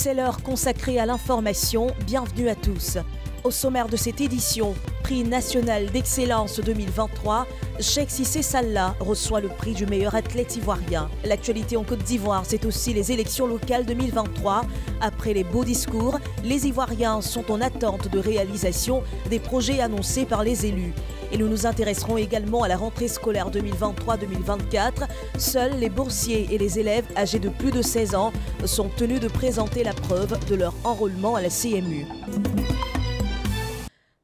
C'est l'heure consacrée à l'information. Bienvenue à tous. Au sommaire de cette édition, prix national d'excellence 2023, Cheikh Sissé Salla reçoit le prix du meilleur athlète ivoirien. L'actualité en Côte d'Ivoire, c'est aussi les élections locales 2023. Après les beaux discours, les Ivoiriens sont en attente de réalisation des projets annoncés par les élus. Et nous nous intéresserons également à la rentrée scolaire 2023-2024. Seuls les boursiers et les élèves âgés de plus de 16 ans sont tenus de présenter la preuve de leur enrôlement à la CMU.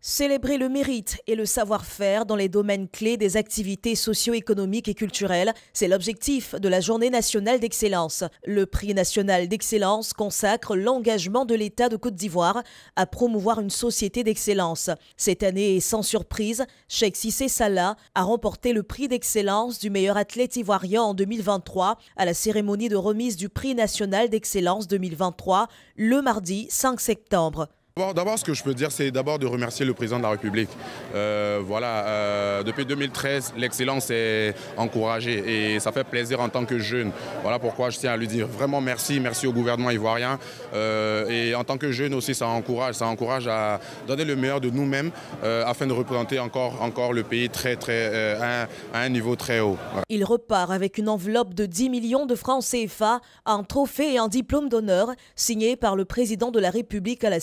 Célébrer le mérite et le savoir-faire dans les domaines clés des activités socio-économiques et culturelles, c'est l'objectif de la Journée nationale d'excellence. Le prix national d'excellence consacre l'engagement de l'État de Côte d'Ivoire à promouvoir une société d'excellence. Cette année, sans surprise, Cheikh Sissé Salah a remporté le prix d'excellence du meilleur athlète ivoirien en 2023 à la cérémonie de remise du prix national d'excellence 2023 le mardi 5 septembre. D'abord, ce que je peux dire, c'est d'abord de remercier le président de la République. Euh, voilà, euh, depuis 2013, l'excellence est encouragée et ça fait plaisir en tant que jeune. Voilà pourquoi je tiens à lui dire vraiment merci, merci au gouvernement ivoirien. Euh, et en tant que jeune aussi, ça encourage, ça encourage à donner le meilleur de nous-mêmes afin de représenter encore, encore le pays très, très, à, un, niveau très haut. Il repart avec une enveloppe de 10 millions de francs CFA, un trophée et un diplôme d'honneur signé par le président de la République à la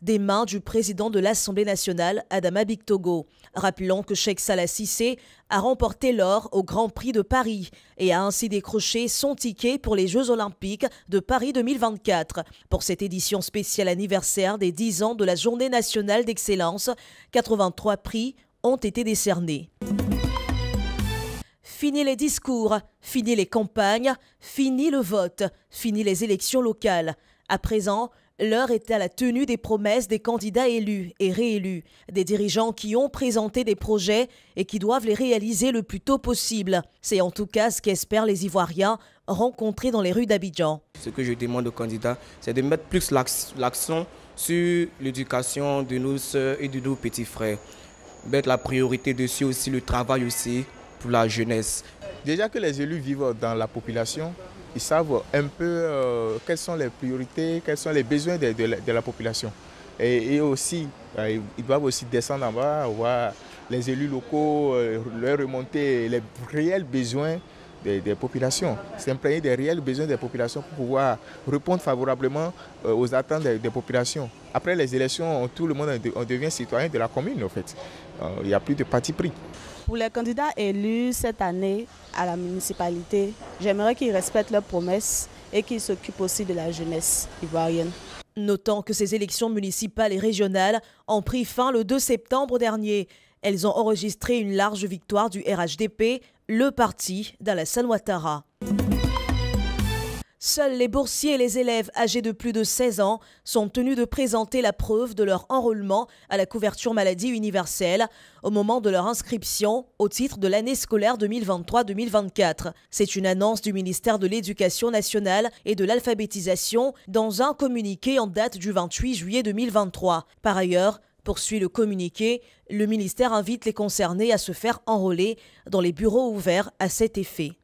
Des mains du président de l'Assemblée nationale, Adama Bictogo. Rappelons que Sheikh Salah Sissé a remporté l'or au Grand Prix de Paris et a ainsi décroché son ticket pour les Jeux Olympiques de Paris 2024. Pour cette édition spéciale anniversaire des 10 ans de la Journée nationale d'excellence, 83 prix ont été décernés. Fini les discours, fini les campagnes, fini le vote, fini les élections locales. À présent, L'heure est à la tenue des promesses des candidats élus et réélus, des dirigeants qui ont présenté des projets et qui doivent les réaliser le plus tôt possible. C'est en tout cas ce qu'espèrent les Ivoiriens rencontrés dans les rues d'Abidjan. Ce que je demande aux candidats, c'est de mettre plus l'accent sur l'éducation de nos soeurs et de nos petits frères. Mettre la priorité dessus aussi, le travail aussi pour la jeunesse. Déjà que les élus vivent dans la population, ils savent un peu euh, quelles sont les priorités, quels sont les besoins de, la, population. Et, aussi, euh, ils doivent aussi descendre en bas, voir les élus locaux, euh, leur remonter les réels besoins des, populations, s'imprégner des réels besoins des populations pour pouvoir répondre favorablement aux attentes des, populations. Après les élections, tout le monde on devient citoyen de la commune en fait. Il n'y a plus de parti pris. Pour les candidats élus cette année à la municipalité, j'aimerais qu'ils respectent leurs promesses et qu'ils s'occupent aussi de la jeunesse ivoirienne. Notant que ces élections municipales et régionales ont pris fin le 2 septembre dernier. Elles ont enregistré une large victoire du RHDP, le parti d'Alassane Ouattara. Seuls les boursiers et les élèves âgés de plus de 16 ans sont tenus de présenter la preuve de leur enrôlement à la couverture maladie universelle au moment de leur inscription au titre de l'année scolaire 2023-2024. C'est une annonce du ministère de l'Éducation nationale et de l'alphabétisation dans un communiqué en date du 28 juillet 2023. Par ailleurs, poursuit le communiqué, le ministère invite les concernés à se faire enrôler dans les bureaux ouverts à cet effet.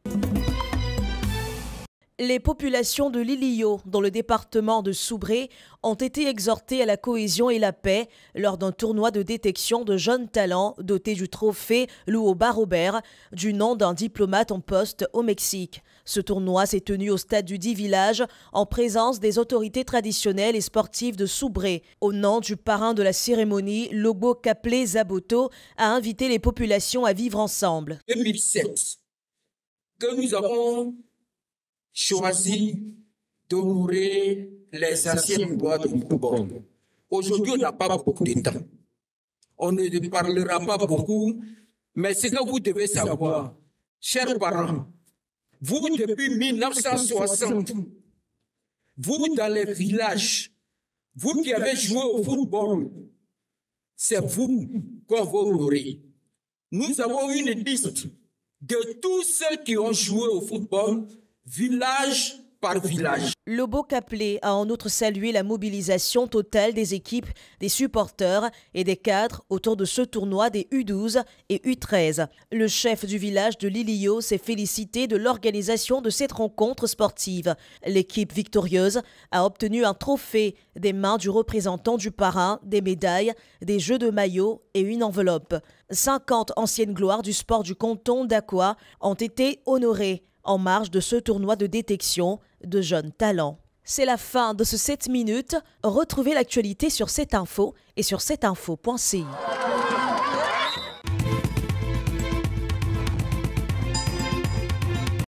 Les populations de Lilio, dans le département de Soubré, ont été exhortées à la cohésion et la paix lors d'un tournoi de détection de jeunes talents doté du trophée Louoba Robert, du nom d'un diplomate en poste au Mexique. Ce tournoi s'est tenu au stade du dit village en présence des autorités traditionnelles et sportives de Soubré. Au nom du parrain de la cérémonie, Lobo Caplé Zaboto a invité les populations à vivre ensemble. 2007, que nous avons choisi d'honorer les anciens gloires de football. Aujourd'hui, on n'a pas beaucoup de temps. On ne parlera pas beaucoup, mais ce que vous devez savoir, chers parents, vous, depuis 1960, vous, dans les villages, vous qui avez joué au football, c'est vous qu'on va honorer. Nous avons une liste de tous ceux qui ont joué au football village par village. Lobo Caplé a en outre salué la mobilisation totale des équipes, des supporters et des cadres autour de ce tournoi des U12 et U13. Le chef du village de Lilio s'est félicité de l'organisation de cette rencontre sportive. L'équipe victorieuse a obtenu un trophée des mains du représentant du parrain, des médailles, des jeux de maillot et une enveloppe. 50 anciennes gloires du sport du canton d'Aqua ont été honorées en marge de ce tournoi de détection de jeunes talents. C'est la fin de ce 7 minutes. Retrouvez l'actualité sur cette info et sur cetteinfo.ci.